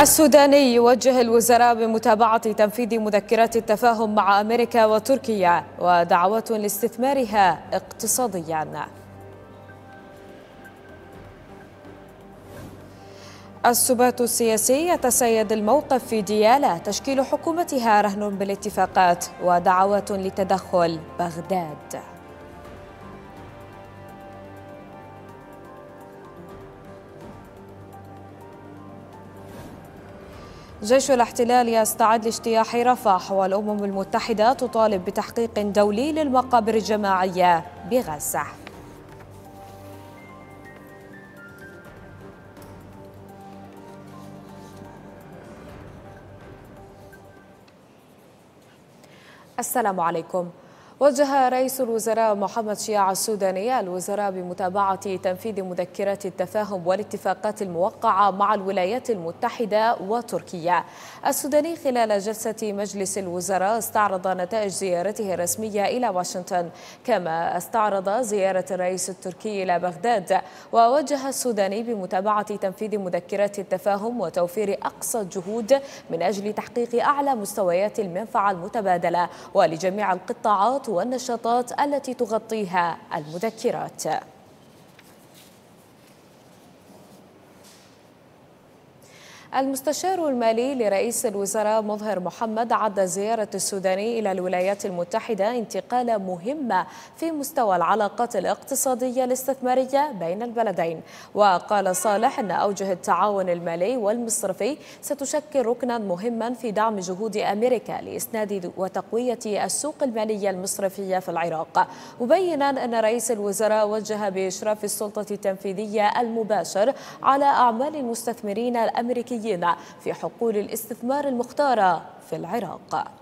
السوداني يوجه الوزراء بمتابعة تنفيذ مذكرات التفاهم مع أمريكا وتركيا ودعوة لاستثمارها اقتصاديا. السبات السياسي يتسيد الموقف في ديالى تشكيل حكومتها رهن بالاتفاقات ودعوات لتدخل بغداد. جيش الاحتلال يستعد لاجتياح رفح والأمم المتحدة تطالب بتحقيق دولي للمقابر الجماعية بغزة. السلام عليكم. وجه رئيس الوزراء محمد شياع السوداني الوزراء بمتابعة تنفيذ مذكرات التفاهم والاتفاقات الموقعة مع الولايات المتحدة وتركيا. السوداني خلال جلسة مجلس الوزراء استعرض نتائج زيارته الرسمية إلى واشنطن. كما استعرض زيارة الرئيس التركي إلى بغداد ووجه السوداني بمتابعة تنفيذ مذكرات التفاهم وتوفير أقصى الجهود من أجل تحقيق أعلى مستويات المنفعة المتبادلة ولجميع القطاعات والنشاطات التي تغطيها المذكرات. المستشار المالي لرئيس الوزراء مظهر محمد عد زيارة السوداني إلى الولايات المتحدة انتقالة مهمة في مستوى العلاقات الاقتصادية الاستثمارية بين البلدين. وقال صالح أن أوجه التعاون المالي والمصرفي ستشكل ركنا مهما في دعم جهود أمريكا لإسناد وتقوية السوق المالية المصرفية في العراق. مبينا أن رئيس الوزراء وجه بإشراف السلطة التنفيذية المباشر على أعمال المستثمرين الأمريكيين في حقول الاستثمار المختارة في العراق.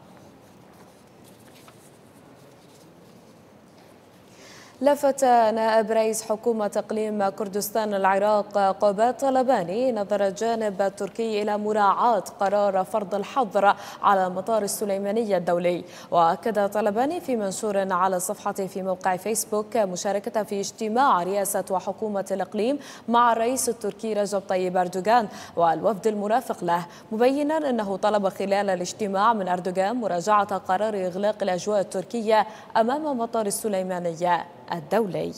لفت نائب رئيس حكومة إقليم كردستان العراق قبات طلباني نظر الجانب التركي إلى مراعاة قرار فرض الحظر على مطار السليمانية الدولي. وأكد طلباني في منشور على صفحته في موقع فيسبوك مشاركة في اجتماع رئاسة وحكومة الإقليم مع الرئيس التركي رجب طيب أردوغان والوفد المرافق له مبينا أنه طلب خلال الاجتماع من أردوغان مراجعة قرار إغلاق الأجواء التركية أمام مطار السليمانية الدولي.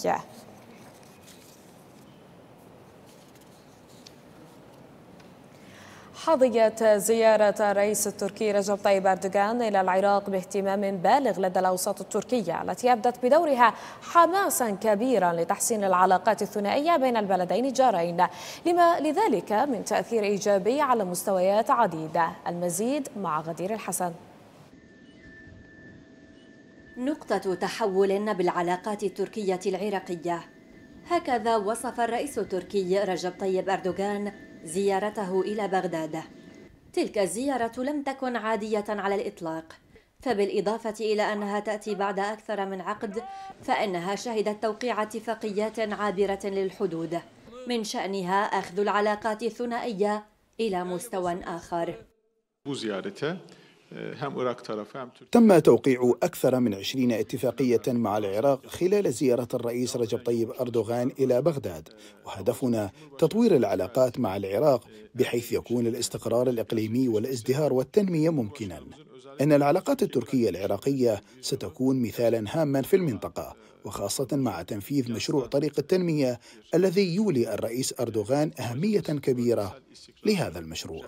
حظيت زيارة الرئيس التركي رجب طيب أردوغان إلى العراق باهتمام بالغ لدى الأوساط التركية التي أبدت بدورها حماسا كبيرا لتحسين العلاقات الثنائية بين البلدين الجارين لما لذلك من تأثير إيجابي على مستويات عديدة. المزيد مع غدير الحسن. نقطة تحول بالعلاقات التركية العراقية. هكذا وصف الرئيس التركي رجب طيب أردوغان زيارته إلى بغداد. تلك الزيارة لم تكن عادية على الإطلاق فبالإضافة إلى أنها تأتي بعد أكثر من عقد فإنها شهدت توقيع اتفاقيات عابرة للحدود من شأنها أخذ العلاقات الثنائية إلى مستوى آخر. تم توقيع أكثر من عشرين اتفاقية مع العراق خلال زيارة الرئيس رجب طيب أردوغان إلى بغداد. وهدفنا تطوير العلاقات مع العراق بحيث يكون الاستقرار الإقليمي والازدهار والتنمية ممكنا. إن العلاقات التركية العراقية ستكون مثالا هاما في المنطقة وخاصة مع تنفيذ مشروع طريق التنمية الذي يولي الرئيس أردوغان أهمية كبيرة لهذا المشروع.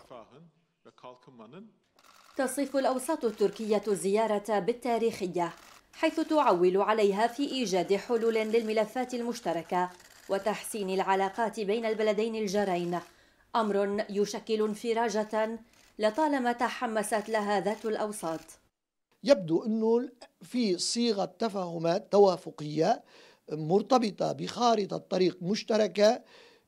تصف الأوساط التركية الزيارة بالتاريخية حيث تعول عليها في إيجاد حلول للملفات المشتركة وتحسين العلاقات بين البلدين الجارين. أمر يشكل انفراجة لطالما تحمست لها ذات الأوساط. يبدو أنه في صيغة تفاهمات توافقية مرتبطة بخارطة طريق مشتركة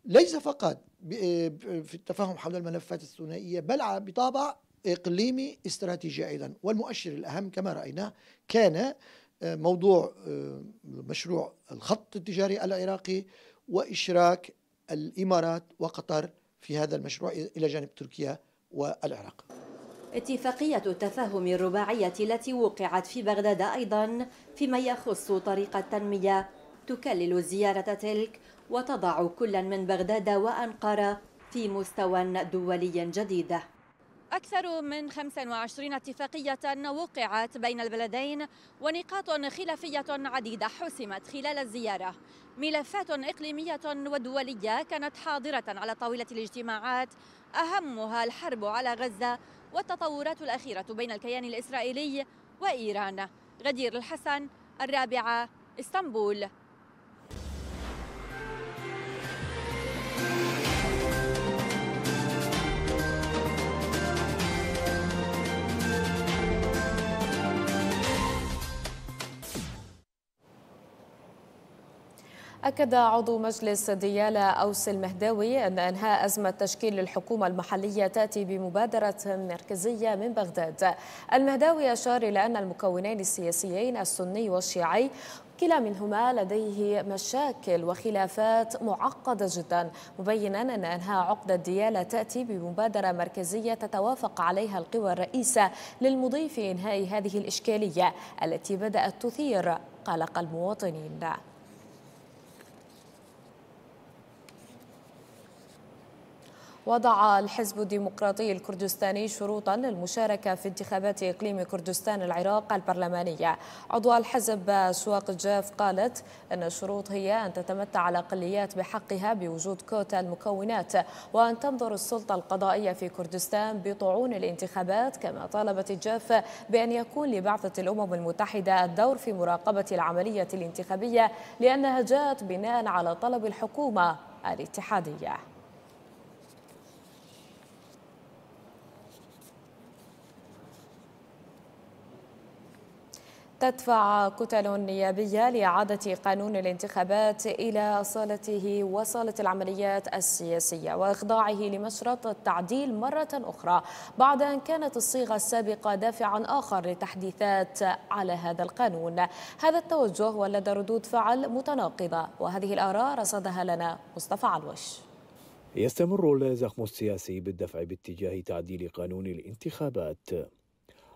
ليس فقط في التفاهم حول الملفات الثنائية بل بطابع إقليمي استراتيجي أيضا. والمؤشر الأهم كما رأينا كان موضوع مشروع الخط التجاري العراقي وإشراك الإمارات وقطر في هذا المشروع إلى جانب تركيا والعراق. اتفاقية التفاهم الرباعية التي وقعت في بغداد أيضا فيما يخص طريق التنمية. تكلل الزيارة تلك وتضع كل من بغداد وأنقرة في مستوى دولي جديد. أكثر من 25 اتفاقية وقعت بين البلدين ونقاط خلافية عديدة حسمت خلال الزيارة. ملفات إقليمية ودولية كانت حاضرة على طاولة الاجتماعات أهمها الحرب على غزة والتطورات الأخيرة بين الكيان الإسرائيلي وإيران. غدير الحسن الرابعة إسطنبول. أكد عضو مجلس ديالى أوس المهداوي أن إنهاء أزمة تشكيل الحكومة المحلية تأتي بمبادرة مركزية من بغداد. المهداوي أشار إلى أن المكونين السياسيين السني والشيعي كلا منهما لديه مشاكل وخلافات معقدة جدا مبينا أن إنهاء عقدة الديالة تأتي بمبادرة مركزية تتوافق عليها القوى الرئيسة للمضي في إنهاء هذه الإشكالية التي بدأت تثير قلق المواطنين. وضع الحزب الديمقراطي الكردستاني شروطا للمشاركة في انتخابات إقليم كردستان العراق البرلمانية عضو الحزب شواق الجاف قالت أن الشروط هي أن تتمتع الأقليات بحقها بوجود كوتا المكونات وأن تنظر السلطة القضائية في كردستان بطعون الانتخابات كما طالبت الجاف بأن يكون لبعثة الأمم المتحدة الدور في مراقبة العملية الانتخابية لأنها جاءت بناء على طلب الحكومة الاتحادية. تدفع كتل نيابية لإعادة قانون الانتخابات إلى صالته وصالة العمليات السياسية وإخضاعه لمشرط التعديل مرة أخرى بعد أن كانت الصيغة السابقة دافعا آخر لتحديثات على هذا القانون. هذا التوجه ولد ردود فعل متناقضة وهذه الآراء رصدها لنا مصطفى علوش. يستمر الزخم السياسي بالدفع باتجاه تعديل قانون الانتخابات.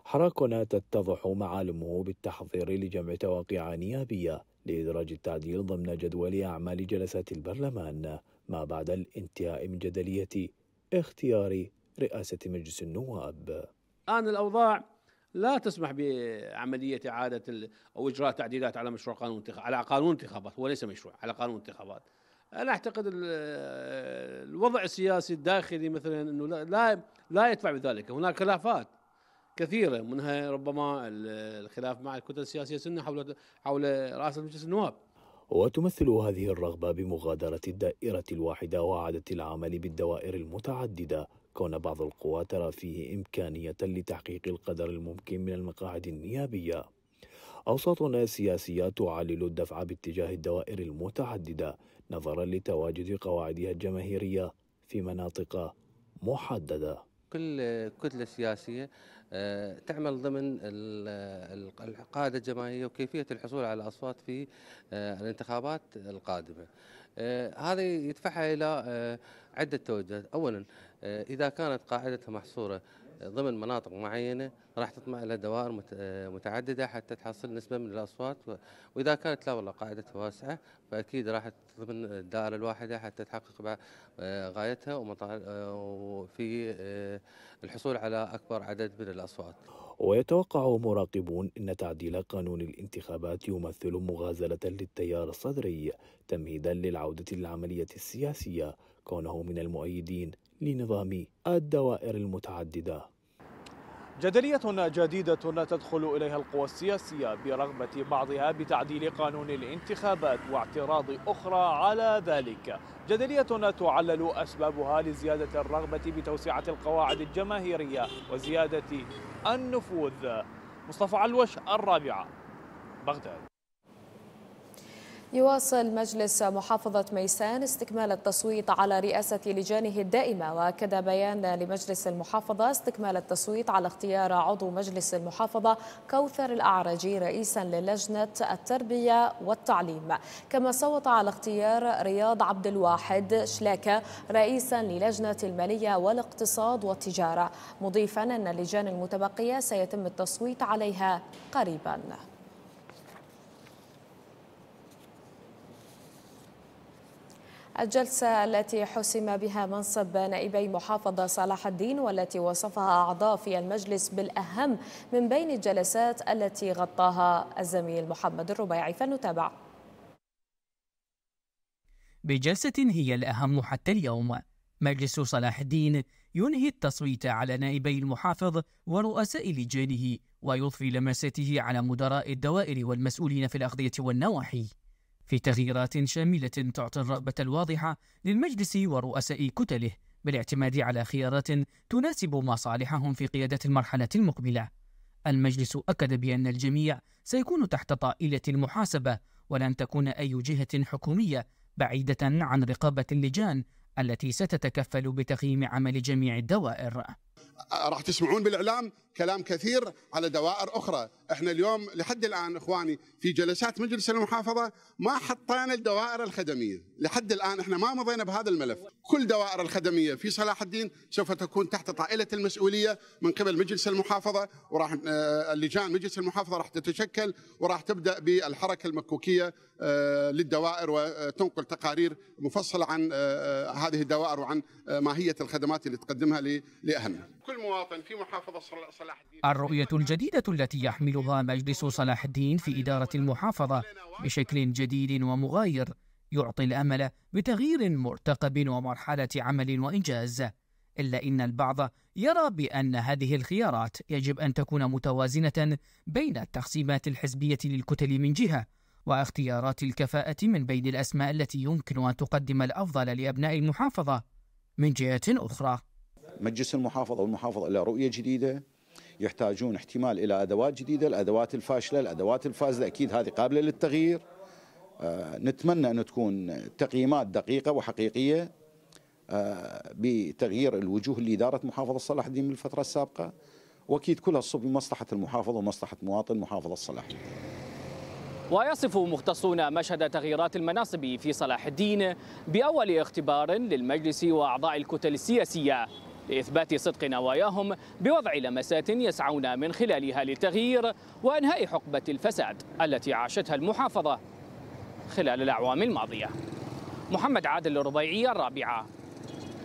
حراكنا تتضح معالمه بالتحضير لجمع تواقيع نيابية لإدراج التعديل ضمن جدول أعمال جلسات البرلمان ما بعد الانتهاء من جدلية اختيار رئاسة مجلس النواب. الآن الأوضاع لا تسمح بعملية إعادة أو إجراء تعديلات على مشروع قانون على قانون انتخابات هو ليس مشروع على قانون انتخابات. أنا أعتقد الوضع السياسي الداخلي مثلا أنه لا لا يدفع بذلك هناك خلافات. كثيرة منها ربما الخلاف مع الكتل السياسية السنة حول حول رئاسة مجلس النواب. وتمثل هذه الرغبة بمغادرة الدائرة الواحدة وعادة العمل بالدوائر المتعددة. كون بعض القوى ترى فيه إمكانية لتحقيق القدر الممكن من المقاعد النيابية. أوساط سياسية تعلل الدفع باتجاه الدوائر المتعددة نظرا لتواجد قواعدها الجماهيرية في مناطق محددة. كل كتلة سياسية تعمل ضمن القاعدة الجماهيرية وكيفية الحصول على الأصوات في آه، الانتخابات القادمة. آه، هذا يدفعها إلى عدة توجهات. أولا إذا كانت قاعدتها محصورة ضمن مناطق معينة راح تطمع إلى دوائر متعددة حتى تحصل نسبة من الأصوات وإذا كانت لا والله قاعدتها واسعة فأكيد راح ضمن الدائرة الواحدة حتى تحقق غايتها وفي الحصول على أكبر عدد من الأصوات. ويتوقع مراقبون أن تعديل قانون الانتخابات يمثل مغازلة للتيار الصدري تمهيدا للعودة للعملية السياسية. كونه من المؤيدين لنظام الدوائر المتعددة. جدلية جديدة تدخل إليها القوى السياسية برغبة بعضها بتعديل قانون الانتخابات واعتراض أخرى على ذلك. جدلية تعلل أسبابها لزيادة الرغبة بتوسعة القواعد الجماهيرية وزيادة النفوذ. مصطفى علوش الرابعة بغداد. يواصل مجلس محافظة ميسان استكمال التصويت على رئاسة لجانه الدائمة وأكد بيان لمجلس المحافظة استكمال التصويت على اختيار عضو مجلس المحافظة كوثر الأعرجي رئيسا للجنة التربية والتعليم. كما صوت على اختيار رياض عبد الواحد شلاكة رئيسا للجنة المالية والاقتصاد والتجارة. مضيفا أن اللجان المتبقية سيتم التصويت عليها قريبا. الجلسة التي حسم بها منصب نائبي محافظة صلاح الدين والتي وصفها أعضاء في المجلس بالأهم من بين الجلسات التي غطاها الزميل محمد الربيعي. فنتابع بجلسة هي الأهم حتى اليوم. مجلس صلاح الدين ينهي التصويت على نائبي المحافظ ورؤساء لجانه ويضفي لمساته على مدراء الدوائر والمسؤولين في الأغذية والنواحي. في تغييرات شاملة تعطي الرغبة الواضحة للمجلس ورؤساء كتله بالاعتماد على خيارات تناسب مصالحهم في قيادة المرحلة المقبلة. المجلس أكد بأن الجميع سيكون تحت طائلة المحاسبة ولن تكون أي جهة حكومية بعيدة عن رقابة اللجان التي ستتكفل بتقييم عمل جميع الدوائر. راح تسمعون بالإعلام كلام كثير على دوائر أخرى، إحنا اليوم لحد الآن إخواني في جلسات مجلس المحافظة ما حطينا الدوائر الخدمية، لحد الآن إحنا ما مضينا بهذا الملف، كل دوائر الخدمية في صلاح الدين سوف تكون تحت طائلة المسؤولية من قبل مجلس المحافظة وراح آه، اللجان مجلس المحافظة راح تتشكل وراح تبدأ بالحركة المكوكية آه، للدوائر وتنقل تقارير مفصلة عن آه، هذه الدوائر وعن ماهية الخدمات اللي تقدمها لأهلنا. كل مواطن في محافظة صلاح الدين. الرؤية الجديدة التي يحملها مجلس صلاح الدين في إدارة المحافظة بشكل جديد ومغاير يعطي الأمل بتغيير مرتقب ومرحلة عمل وإنجاز إلا إن البعض يرى بأن هذه الخيارات يجب أن تكون متوازنة بين التقسيمات الحزبية للكتل من جهة واختيارات الكفاءة من بين الأسماء التي يمكن أن تقدم الأفضل لأبناء المحافظة من جهة أخرى. مجلس المحافظة والمحافظة إلى رؤية جديدة يحتاجون احتمال إلى أدوات جديدة الأدوات الفاشلة الأدوات الفاسدة أكيد هذه قابلة للتغيير. آه، نتمنى أن تكون تقييمات دقيقة وحقيقية آه، بتغيير الوجوه اللي دارت محافظة صلاح الدين من الفترة السابقة. وأكيد كلها تصب بمصلحة المحافظة ومصلحة مواطن محافظة صلاح ويصف مختصون مشهد تغييرات المناصب في صلاح الدين بأول اختبار للمجلس وأعضاء الكتل السياسية. لإثبات صدق نواياهم بوضع لمسات يسعون من خلالها للتغيير وإنهاء حقبة الفساد التي عاشتها المحافظة خلال الأعوام الماضية. محمد عادل الربيعي الرابعة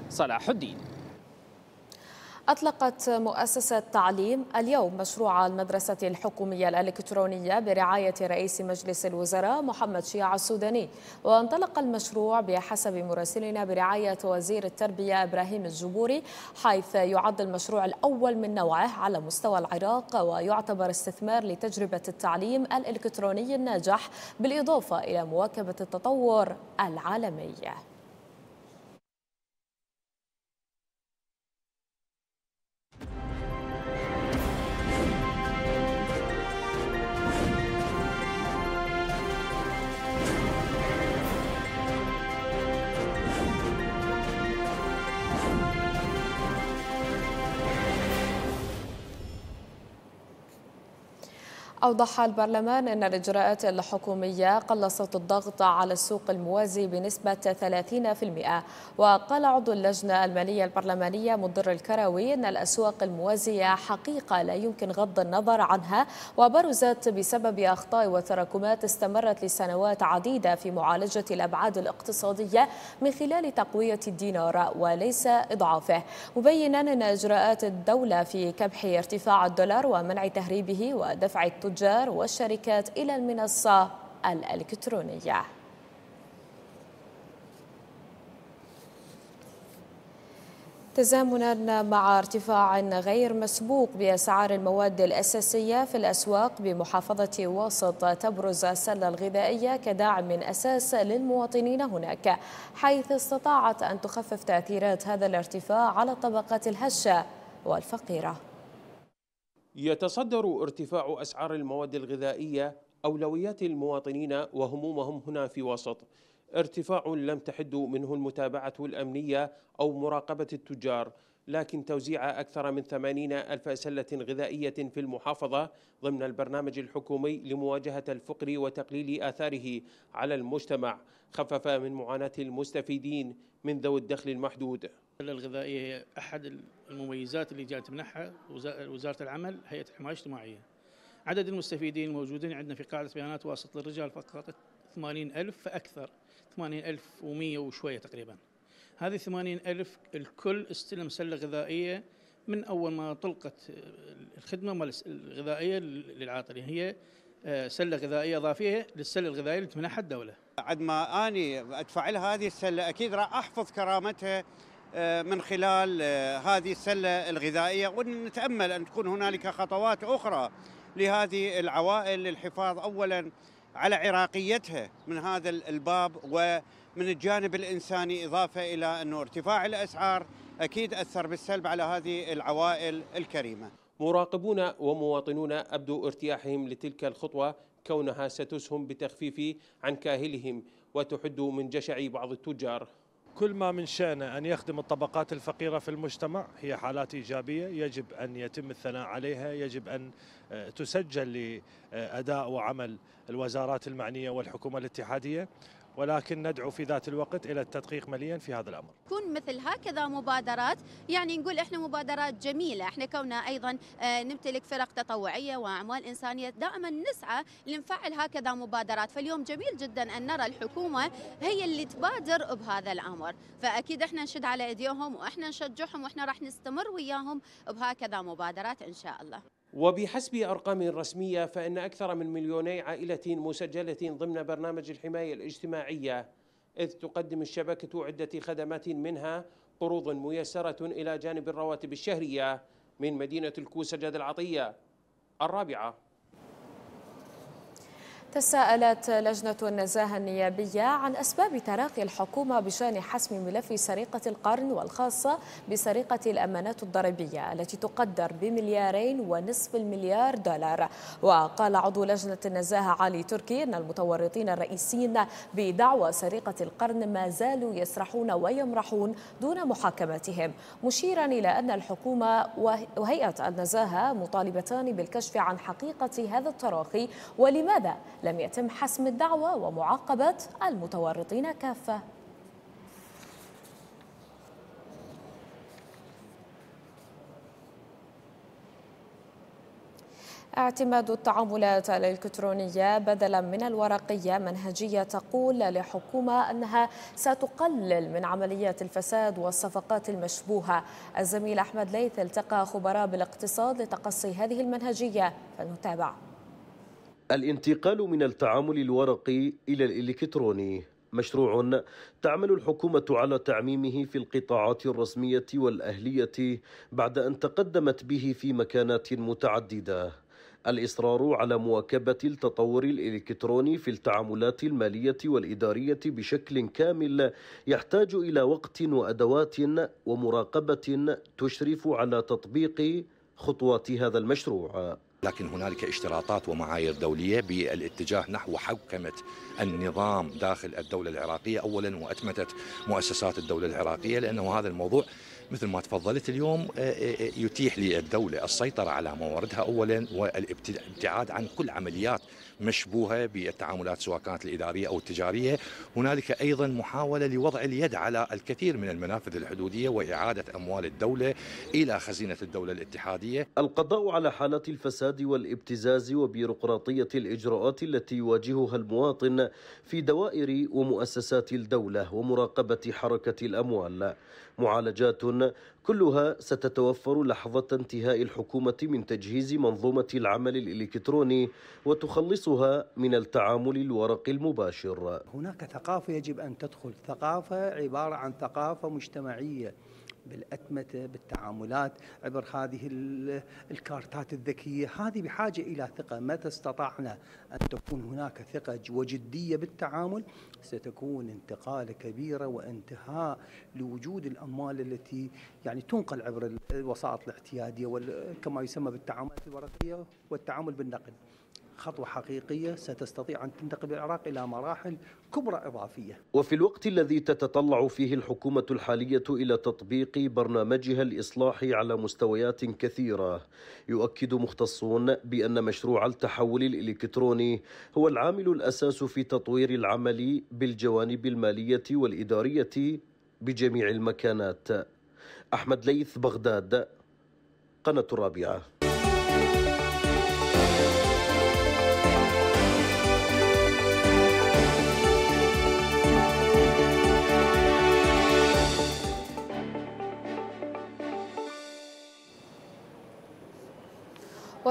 صلاح الدين. أطلقت مؤسسة تعليم اليوم مشروع المدرسة الحكومية الإلكترونية برعاية رئيس مجلس الوزراء محمد شيع السوداني. وانطلق المشروع بحسب مراسلنا برعاية وزير التربية إبراهيم الجبوري حيث يعد المشروع الأول من نوعه على مستوى العراق ويعتبر استثمار لتجربة التعليم الإلكتروني الناجح بالإضافة إلى مواكبة التطور العالمي. أوضح البرلمان أن الإجراءات الحكومية قلصت الضغط على السوق الموازي بنسبة 30% وقال عضو اللجنة المالية البرلمانية مضر الكروي أن الأسواق الموازية حقيقة لا يمكن غض النظر عنها وبرزت بسبب أخطاء وتراكمات استمرت لسنوات عديدة في معالجة الأبعاد الاقتصادية من خلال تقوية الدينار وليس إضعافه. مبينا أن إجراءات الدولة في كبح ارتفاع الدولار ومنع تهريبه ودفع التجار التجار والشركات إلى المنصة الإلكترونية. تزامنا مع ارتفاع غير مسبوق بأسعار المواد الأساسية في الأسواق بمحافظة واسط تبرز السلة الغذائية كداعم من أساس للمواطنين هناك حيث استطاعت أن تخفف تأثيرات هذا الارتفاع على الطبقات الهشة والفقيرة. يتصدر ارتفاع أسعار المواد الغذائية أولويات المواطنين وهمومهم هنا في وسط. ارتفاع لم تحد منه المتابعة الأمنية أو مراقبة التجار لكن توزيع أكثر من ثمانين ألف سلة غذائية في المحافظة ضمن البرنامج الحكومي لمواجهة الفقر وتقليل آثاره على المجتمع خفف من معاناة المستفيدين من ذوي الدخل المحدود. الغذائية أحد المميزات اللي جاءت تمنحها وزارة العمل هيئة الحماية الاجتماعية عدد المستفيدين الموجودين عندنا في قاعدة بيانات واسط للرجال فقط 80 ألف فأكثر 80100 وشوية تقريبا. هذه 80000 الكل استلم سله غذائية من أول ما طلقت الخدمة مال الغذائية للعاطلين هي آه، سلة غذائية إضافية للسلة الغذائية اللي تمنحها الدولة. بعد ما أني أدفع لها هذه السلة أكيد راح أحفظ كرامتها من خلال آه، هذه السلة الغذائية ونتأمل أن تكون هنالك خطوات أخرى لهذه العوائل للحفاظ اولا على عراقيتها من هذا الباب ومن الجانب الإنساني إضافة إلى أنه ارتفاع الأسعار أكيد أثر بالسلب على هذه العوائل الكريمة. مراقبون ومواطنون أبدوا ارتياحهم لتلك الخطوة كونها ستسهم بتخفيف عن كاهلهم وتحد من جشع بعض التجار. كل ما من شأنه أن يخدم الطبقات الفقيرة في المجتمع هي حالات إيجابية يجب أن يتم الثناء عليها يجب أن آه، تسجل لأداء وعمل الوزارات المعنية والحكومة الاتحادية. ولكن ندعو في ذات الوقت إلى التدقيق مليا في هذا الأمر. تكون مثل هكذا مبادرات. يعني نقول إحنا مبادرات جميلة، إحنا كوننا أيضا آه، نمتلك فرق تطوعية وأعمال إنسانية. دائما نسعى لنفعل هكذا مبادرات، فاليوم جميل جدا أن نرى الحكومة هي اللي تبادر بهذا الأمر، فأكيد إحنا نشد على إيديهم وإحنا نشجعهم وإحنا راح نستمر وياهم بهكذا مبادرات إن شاء الله. وبحسب أرقام رسمية فإن أكثر من مليوني عائلة مسجلة ضمن برنامج الحماية الاجتماعية إذ تقدم الشبكة عدة خدمات منها قروض ميسرة إلى جانب الرواتب الشهرية من مدينة الكوسجد العطية. الرابعة تساءلت لجنة النزاهة النيابية عن أسباب تراخي الحكومة بشأن حسم ملف سرقة القرن والخاصة بسرقة الأمانات الضريبية التي تقدر بمليارين ونصف المليار دولار. وقال عضو لجنة النزاهة علي تركي أن المتورطين الرئيسيين بدعوى سرقة القرن ما زالوا يسرحون ويمرحون دون محاكمتهم مشيرا إلى أن الحكومة وهيئة النزاهة مطالبتان بالكشف عن حقيقة هذا التراخي ولماذا لم يتم حسم الدعوة ومعاقبة المتورطين كافة. اعتماد التعاملات الإلكترونية بدلا من الورقية منهجية تقول للحكومة أنها ستقلل من عمليات الفساد والصفقات المشبوهة. الزميل أحمد ليث التقى خبراء بالاقتصاد لتقصي هذه المنهجية فلنتابع الانتقال من التعامل الورقي إلى الإلكتروني. مشروع تعمل الحكومة على تعميمه في القطاعات الرسمية والأهلية بعد أن تقدمت به في مكانات متعددة. الإصرار على مواكبة التطور الإلكتروني في التعاملات المالية والإدارية بشكل كامل يحتاج إلى وقت وأدوات ومراقبة تشرف على تطبيق خطوات هذا المشروع. لكن هنالك اشتراطات ومعايير دولية بالاتجاه نحو حوكمة النظام داخل الدولة العراقية. أولا وأتمتت مؤسسات الدولة العراقية لأنه هذا الموضوع مثل ما تفضلت اليوم آه، آه، آه، يتيح للدولة السيطرة على مواردها أولا والابتعاد عن كل عمليات مشبوهة بالتعاملات سواء كانت الإدارية أو التجارية. هنالك أيضا محاولة لوضع اليد على الكثير من المنافذ الحدودية وإعادة أموال الدولة إلى خزينة الدولة الاتحادية. القضاء على حالات الفساد والابتزاز وبيروقراطية الإجراءات التي يواجهها المواطن في دوائر ومؤسسات الدولة ومراقبة حركة الأموال. معالجات كلها ستتوفر لحظة انتهاء الحكومة من تجهيز منظومة العمل الإلكتروني وتخلصها من التعامل الورقي المباشر. هناك ثقافة يجب أن تدخل. ثقافة عبارة عن ثقافة مجتمعية. بالأتمتة بالتعاملات عبر هذه الكارتات الذكية. هذه بحاجة إلى ثقة. متى استطعنا أن تكون هناك ثقة وجدية بالتعامل ستكون انتقالة كبيرة وانتهاء لوجود الأموال التي يعني تنقل عبر الوسائط الاعتيادية كما يسمى بالتعاملات الورقية والتعامل بالنقل. خطوة حقيقية ستستطيع أن تنتقل العراق إلى مراحل كبرى إضافية. وفي الوقت الذي تتطلع فيه الحكومة الحالية إلى تطبيق برنامجها الإصلاحي على مستويات كثيرة يؤكد مختصون بأن مشروع التحول الإلكتروني هو العامل الأساس في تطوير العمل بالجوانب المالية والإدارية بجميع المكانات. أحمد ليث بغداد قناة الرابعة.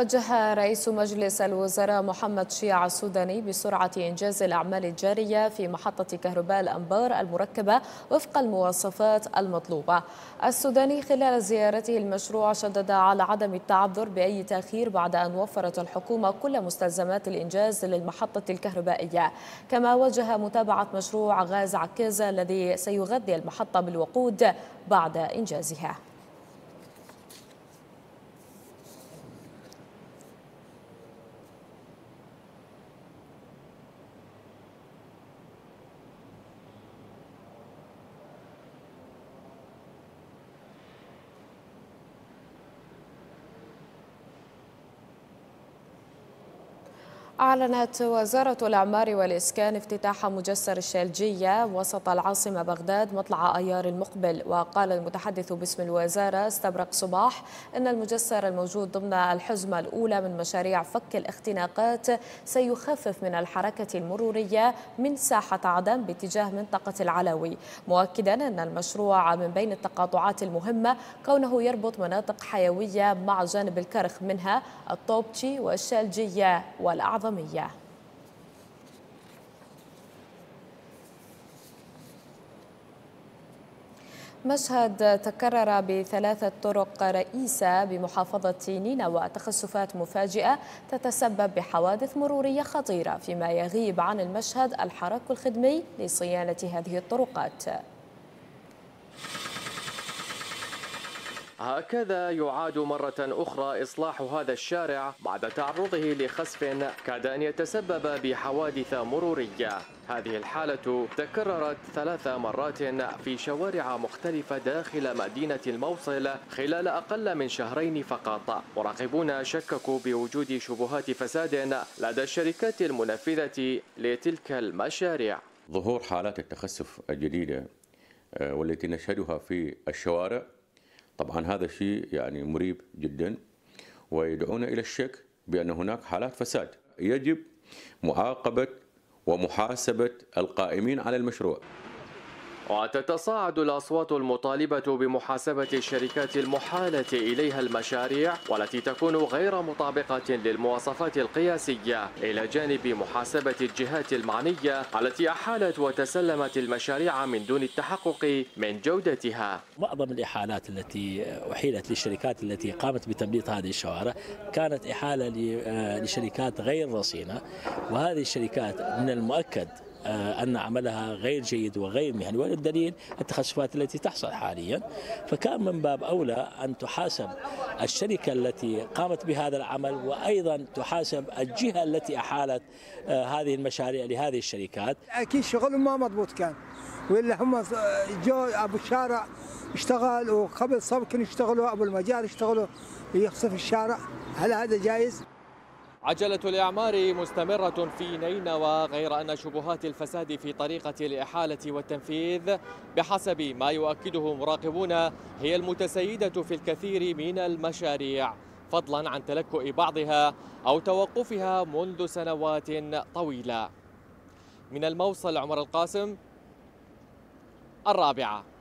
وجه رئيس مجلس الوزراء محمد شيع السوداني بسرعة إنجاز الأعمال الجارية في محطة كهرباء الأنبار المركبة وفق المواصفات المطلوبة. السوداني خلال زيارته المشروع شدد على عدم التعذر بأي تأخير بعد أن وفرت الحكومة كل مستلزمات الإنجاز للمحطة الكهربائية. كما وجه متابعة مشروع غاز عكازة الذي سيغذي المحطة بالوقود بعد إنجازها. أعلنت وزارة الأعمار والإسكان افتتاح مجسر الشالجية وسط العاصمة بغداد مطلع أيار المقبل. وقال المتحدث باسم الوزارة استبرق صباح أن المجسر الموجود ضمن الحزمة الأولى من مشاريع فك الاختناقات سيخفف من الحركة المرورية من ساحة عدن باتجاه منطقة العلوي. مؤكدا أن المشروع من بين التقاطعات المهمة كونه يربط مناطق حيوية مع جانب الكرخ منها الطوبتشي والشالجية والأعظم النظامية مشهد تكرر بثلاثة طرق رئيسة بمحافظة نينوى تخسفات مفاجئة تتسبب بحوادث مرورية خطيرة فيما يغيب عن المشهد الحراك الخدمي لصيانة هذه الطرقات. هكذا يعاد مرة أخرى إصلاح هذا الشارع بعد تعرضه لخسف كاد أن يتسبب بحوادث مرورية. هذه الحالة تكررت ثلاث مرات في شوارع مختلفة داخل مدينة الموصل خلال أقل من شهرين فقط. مراقبون شككوا بوجود شبهات فساد لدى الشركات المنفذة لتلك المشاريع. ظهور حالات التخسف الجديدة آه، والتي نشهدها في الشوارع طبعا هذا شيء يعني مريب جدا ويدعونا إلى الشك بأن هناك حالات فساد يجب معاقبة ومحاسبة القائمين على المشروع. وتتصاعد الأصوات المطالبة بمحاسبة الشركات المحالة إليها المشاريع والتي تكون غير مطابقة للمواصفات القياسية إلى جانب محاسبة الجهات المعنية التي أحالت وتسلمت المشاريع من دون التحقق من جودتها. معظم الإحالات التي أحيلت للشركات التي قامت بتبليط هذه الشوارع كانت إحالة آه، لشركات غير رصينة وهذه الشركات من المؤكد أن عملها غير جيد وغير مهني. وللدليل التخسفات التي تحصل حاليا. فكان من باب أولى أن تحاسب الشركة التي قامت بهذا العمل وأيضا تحاسب الجهة التي أحالت آه، هذه المشاريع لهذه الشركات. أكيد شغلهم ما مضبوط كان. وإلا هم جو أبو الشارع اشتغل وقبل صبكن يشتغلوا أبو المجال يشتغلوا يخسف الشارع. هل هذا جائز؟ عجلة الإعمار مستمرة في نينوى غير أن شبهات الفساد في طريقة الإحالة والتنفيذ بحسب ما يؤكده مراقبون هي المتسيدة في الكثير من المشاريع فضلا عن تلكؤ بعضها أو توقفها منذ سنوات طويلة. من الموصل عمر القاسم الرابعة.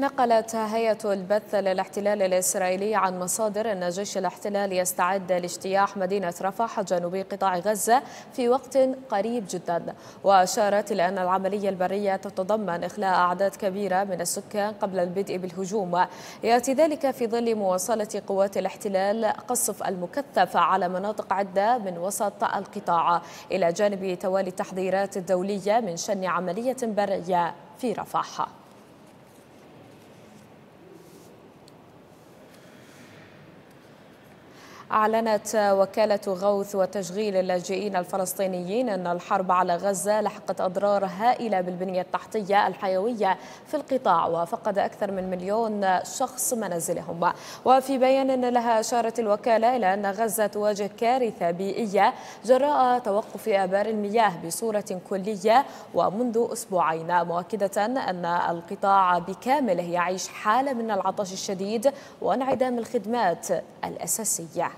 نقلت هيئة البث للاحتلال الإسرائيلي عن مصادر أن جيش الاحتلال يستعد لاجتياح مدينة رفح جنوبي قطاع غزة في وقت قريب جدا. وأشارت إلى أن العملية البرية تتضمن إخلاء أعداد كبيرة من السكان قبل البدء بالهجوم. يأتي ذلك في ظل مواصلة قوات الاحتلال قصف المكثف على مناطق عدة من وسط القطاع. إلى جانب توالي التحذيرات الدولية من شن عملية برية في رفح. أعلنت وكالة غوث وتشغيل اللاجئين الفلسطينيين أن الحرب على غزة لحقت أضرار هائلة بالبنية التحتية الحيوية في القطاع وفقد أكثر من مليون شخص منازلهم. وفي بيان لها أشارت الوكالة إلى أن غزة تواجه كارثة بيئية جراء توقف آبار المياه بصورة كلية ومنذ أسبوعين مؤكدة أن القطاع بكامله يعيش حالة من العطش الشديد وانعدام الخدمات الأساسية.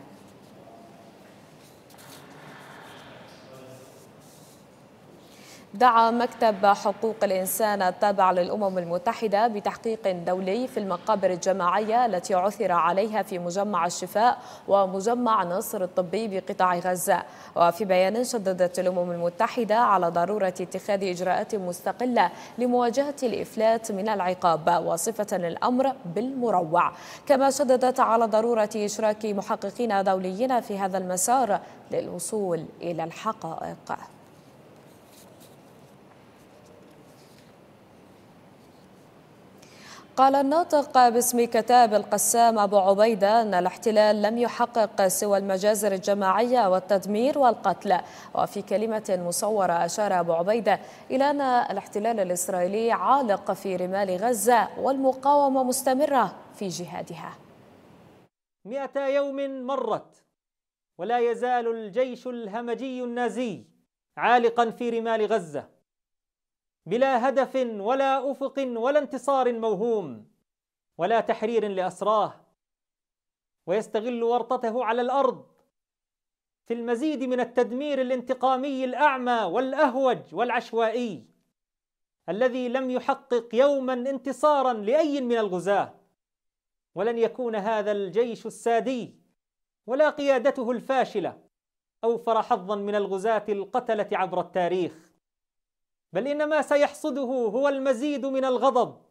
دعا مكتب حقوق الإنسان التابع للأمم المتحدة بتحقيق دولي في المقابر الجماعية التي عثر عليها في مجمع الشفاء ومجمع نصر الطبي بقطاع غزة. وفي بيان شددت الأمم المتحدة على ضرورة اتخاذ إجراءات مستقلة لمواجهة الإفلات من العقاب وصفة الأمر بالمروع. كما شددت على ضرورة إشراك محققين دوليين في هذا المسار للوصول إلى الحقائق. قال الناطق باسم كتاب القسام أبو عبيدة أن الاحتلال لم يحقق سوى المجازر الجماعية والتدمير والقتل. وفي كلمة مصورة أشار أبو عبيدة إلى أن الاحتلال الإسرائيلي عالق في رمال غزة والمقاومة مستمرة في جهادها. مئة يوم مرت ولا يزال الجيش الهمجي النازي عالقا في رمال غزة. بلا هدف ولا أفق ولا انتصار موهوم ولا تحرير لأسراه ويستغل ورطته على الأرض في المزيد من التدمير الانتقامي الأعمى والأهوج والعشوائي الذي لم يحقق يوما انتصارا لأي من الغزاة. ولن يكون هذا الجيش السادي ولا قيادته الفاشلة أوفر حظا من الغزاة القتلة عبر التاريخ. بل ان ما سيحصده هو المزيد من الغضب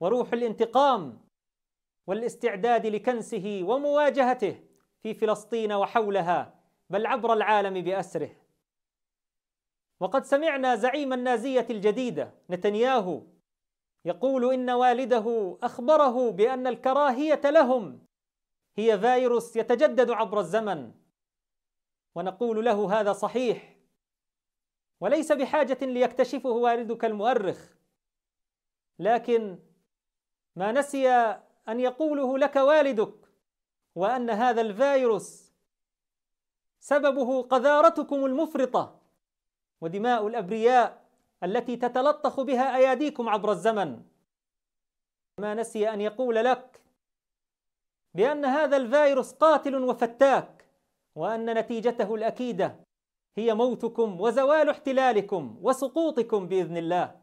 وروح الانتقام والاستعداد لكنسه ومواجهته في فلسطين وحولها بل عبر العالم بأسره. وقد سمعنا زعيم النازية الجديدة نتنياهو يقول إن والده أخبره بأن الكراهية لهم هي فيروس يتجدد عبر الزمن ونقول له هذا صحيح. وليس بحاجة ليكتشفه والدك المؤرخ. لكن ما نسي أن يقوله لك والدك وأن هذا الفيروس سببه قذارتكم المفرطة ودماء الأبرياء التي تتلطخ بها أياديكم عبر الزمن. ما نسي أن يقول لك بأن هذا الفيروس قاتل وفتاك وأن نتيجته الأكيدة. هي موتكم وزوال احتلالكم وسقوطكم بإذن الله.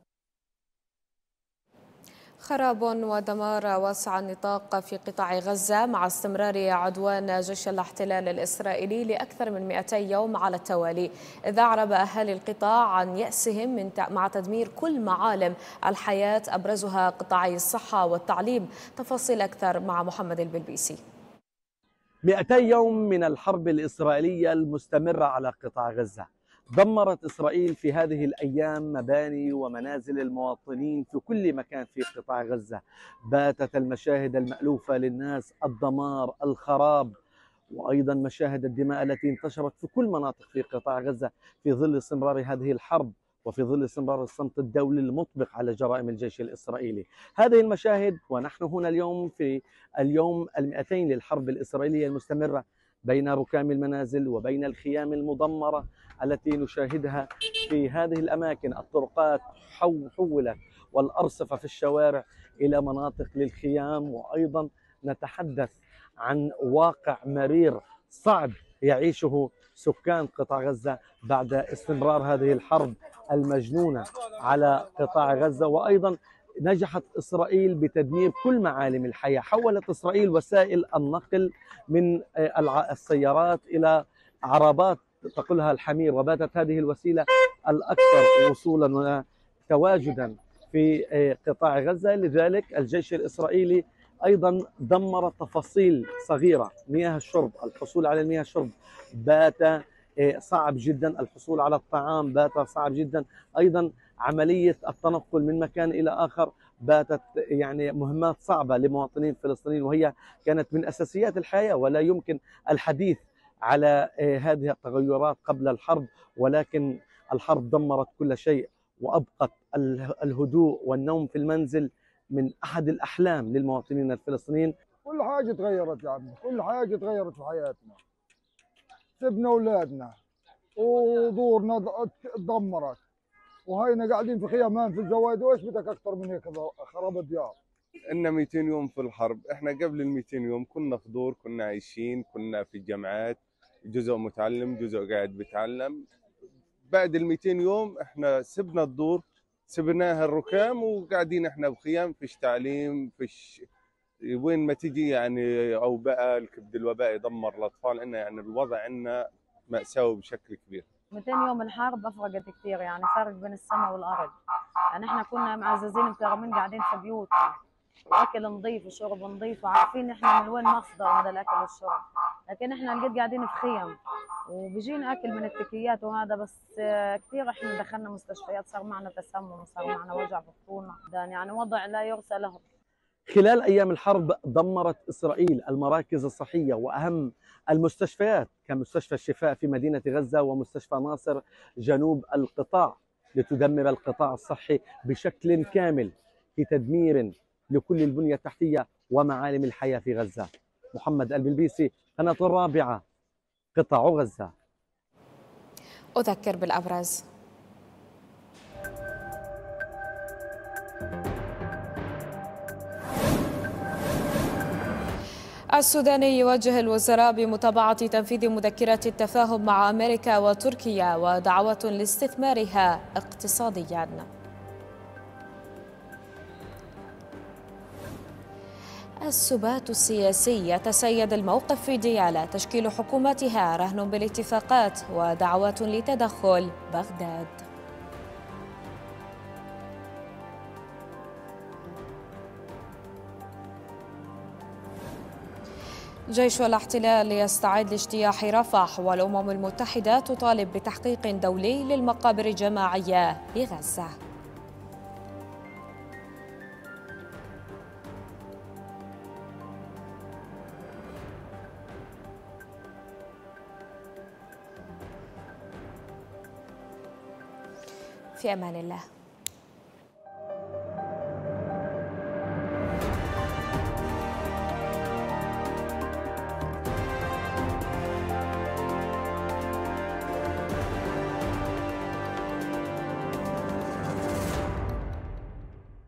خراب ودمار واسع النطاق في قطاع غزة مع استمرار عدوان جيش الاحتلال الإسرائيلي لأكثر من 200 يوم على التوالي. إذا أعرب أهالي القطاع عن يأسهم من مع تدمير كل معالم الحياة أبرزها قطاعي الصحة والتعليم. تفاصيل أكثر مع محمد البلبيسي. 200 يوم من الحرب الإسرائيلية المستمرة على قطاع غزة. دمرت إسرائيل في هذه الأيام مباني ومنازل المواطنين في كل مكان في قطاع غزة. باتت المشاهد المألوفة للناس الدمار الخراب وأيضا مشاهد الدماء التي انتشرت في كل مناطق في قطاع غزة في ظل استمرار هذه الحرب. وفي ظل استمرار الصمت الدولي المطبق على جرائم الجيش الإسرائيلي. هذه المشاهد ونحن هنا اليوم في اليوم المئتين للحرب الإسرائيلية المستمرة بين ركام المنازل وبين الخيام المدمرة التي نشاهدها في هذه الأماكن. الطرقات حولت والأرصفة في الشوارع إلى مناطق للخيام. وأيضا نتحدث عن واقع مرير صعب يعيشه سكان قطاع غزة بعد استمرار هذه الحرب المجنونة على قطاع غزة. وأيضا نجحت إسرائيل بتدمير كل معالم الحياة. حولت إسرائيل وسائل النقل من السيارات إلى عربات تقولها الحمير وباتت هذه الوسيلة الأكثر وصولا وتواجدا في قطاع غزة. لذلك الجيش الإسرائيلي أيضا دمر تفاصيل صغيرة مياه الشرب الحصول على المياه الشرب. بات إيه، صعب جدا الحصول على الطعام بات صعب جدا. أيضا عملية التنقل من مكان إلى آخر باتت يعني مهمات صعبة لمواطنين فلسطينيين وهي كانت من أساسيات الحياة ولا يمكن الحديث على آه، هذه التغيرات قبل الحرب ولكن الحرب دمرت كل شيء وأبقت الهدوء والنوم في المنزل. من أحد الأحلام للمواطنين الفلسطينيين. كل حاجة تغيرت يا عمي كل حاجة تغيرت في حياتنا. سبنا أولادنا ودورنا تدمرت. وهينا قاعدين في خيامان في الزوايد وإيش بدك أكثر من هيك خراب الديار؟ إن 200 يوم في الحرب. إحنا قبل ال 200 يوم كنا في دور كنا عايشين كنا في الجامعات جزء متعلم جزء قاعد بيتعلم. بعد ال 200 يوم إحنا سبنا الدور. سبناها الركام وقاعدين إحنا بخيام فيش تعليم فيش وين ما تجي يعني أوبئة الكبد الوبائي دمر الأطفال عندنا يعني الوضع عندنا مأساوي بشكل كبير. 200 يوم الحرب افرقت كثير يعني فرق بين السماء والأرض. يعني إحنا كنا معززين مكرمين قاعدين في بيوتنا. واكل نظيف وشرب نظيف وعارفين إحنا من وين مصدر هذا الأكل والشرب. لكن إحنا لقيت قاعدين في خيم وبيجينا أكل من التكيات وهذا بس كثير إحنا دخلنا مستشفيات صار معنا تسمم وصار معنا وجع في بطوننا يعني وضع لا يرثى له خلال أيام الحرب دمرت إسرائيل المراكز الصحية وأهم المستشفيات كمستشفى الشفاء في مدينة غزة ومستشفى ناصر جنوب القطاع لتدمر القطاع الصحي بشكل كامل في تدمير لكل البنية التحتية ومعالم الحياة في غزة. محمد البلبيسي قناة الرابعة قطاع غزة. أذكر بالأبرز. السوداني يوجه الوزراء بمتابعة تنفيذ مذكرة التفاهم مع أمريكا وتركيا ودعوة لاستثمارها اقتصادياً. السبات السياسي يتسيد الموقف في ديالى تشكيل حكومتها رهن بالاتفاقات ودعوات لتدخل بغداد. جيش الاحتلال يستعد لاجتياح رفح والأمم المتحدة تطالب بتحقيق دولي للمقابر الجماعية بغزة في أمان الله.